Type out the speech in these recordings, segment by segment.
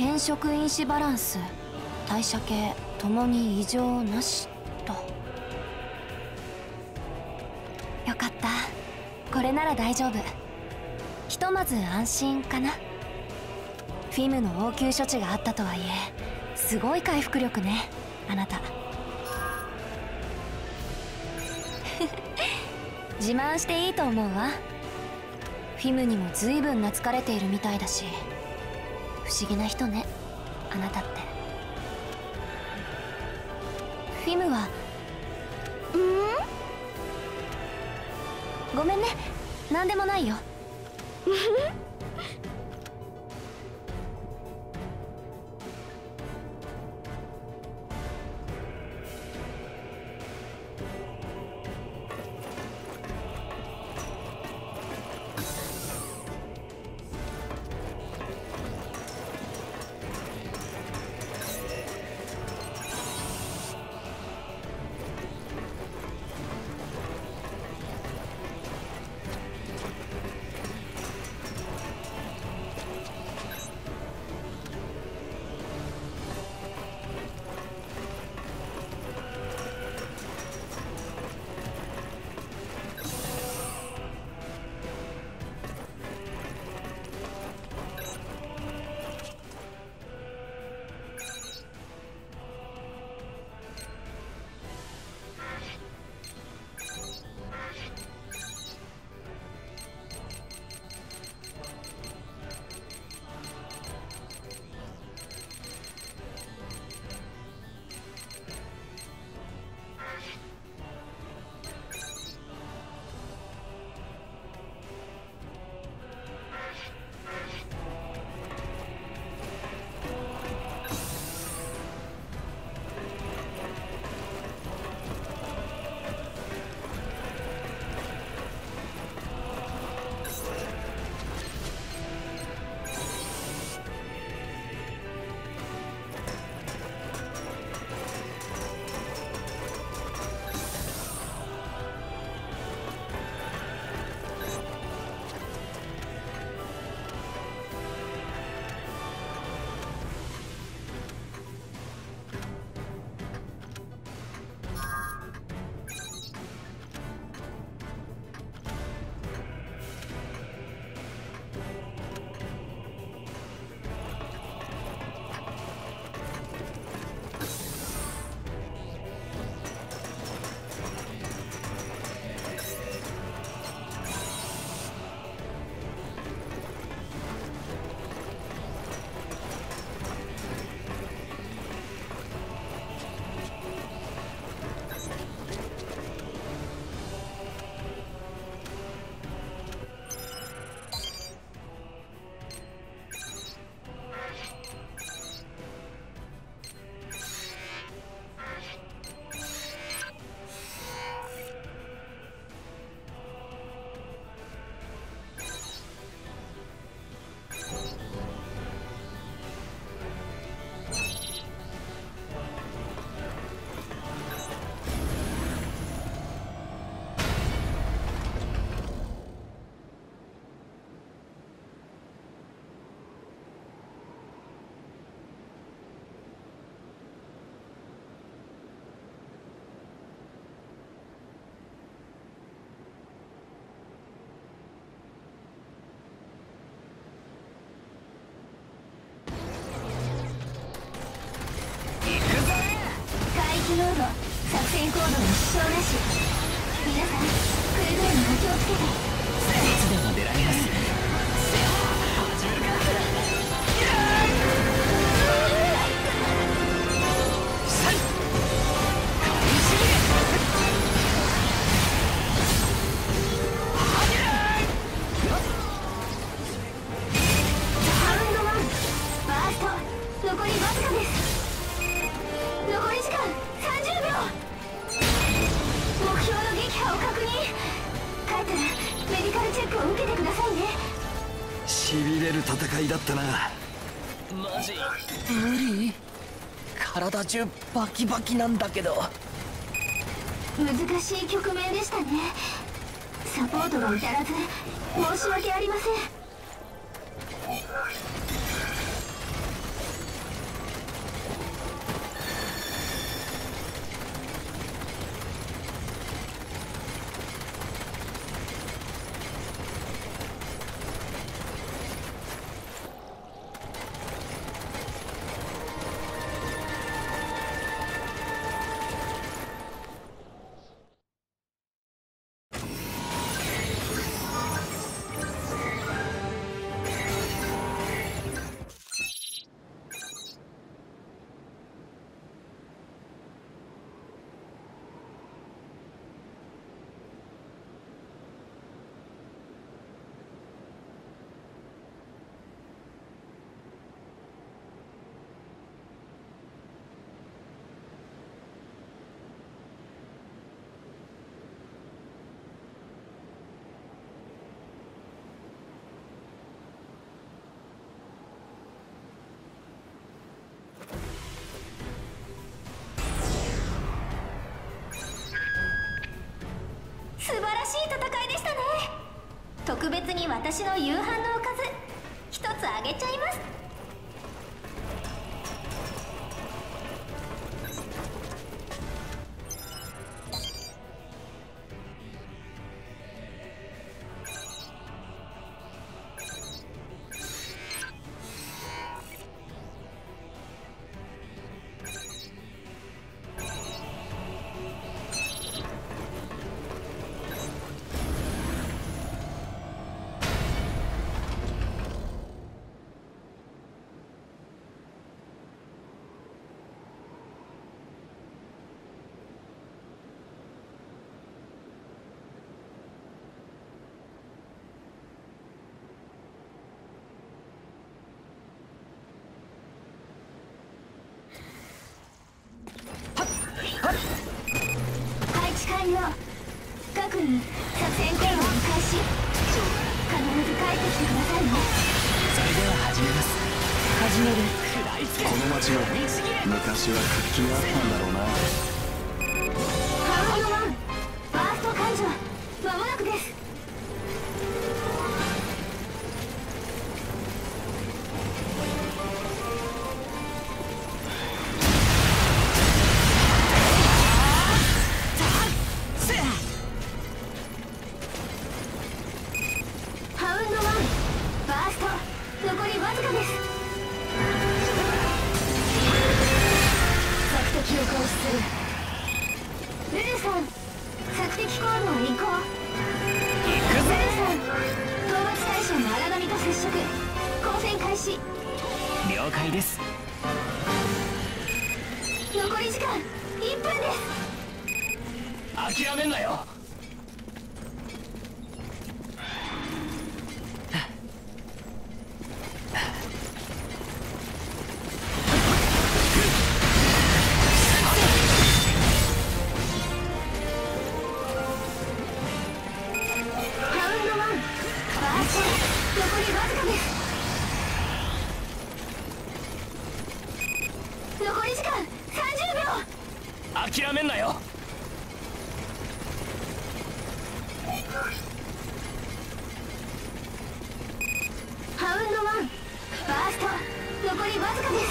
変色因子バランス。代謝系ともに異常なしと。よかった。これなら大丈夫。ひとまず安心かな。フィムの応急処置があったとはいえすごい回復力ね。あなた。自慢していいと思うわ。フィムにも随分懐かれているみたいだし。不思議な人ね。あなたって。フィムはうん？ごめんね。何でもないよ。作戦行動に支障なし。皆さんくれぐれもお気をつけて。しびれる戦いだったな。マジ？無理。体中バキバキなんだけど。難しい局面でしたね。サポートが至らず申し訳ありません私の夕飯のおかず一つあげちゃいます。配置完了各に作戦経路を開始必ず帰ってきてくださいねそれでは始めます。始める。この町も昔は活気があったんだろうなァースト残りわずかです。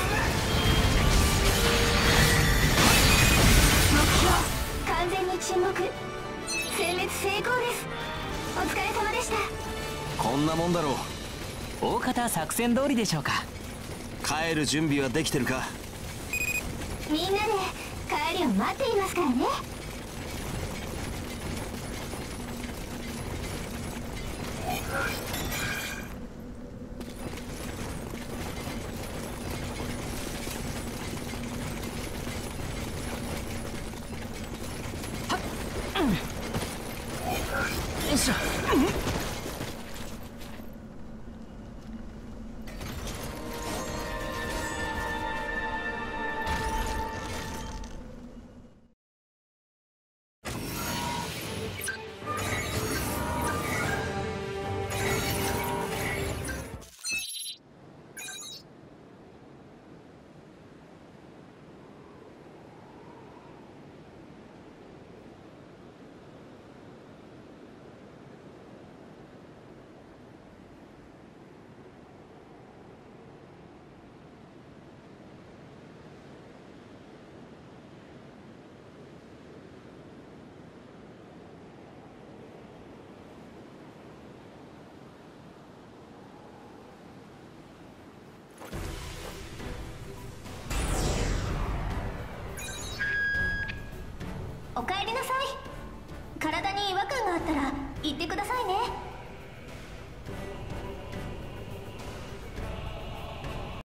目標完全に沈黙。殲滅成功です。お疲れ様でした。こんなもんだろう。大方作戦通りでしょうか。帰る準備はできてるか？みんなで帰りを待っていますからねおかえりなさい。体に違和感があったら言ってくださいね。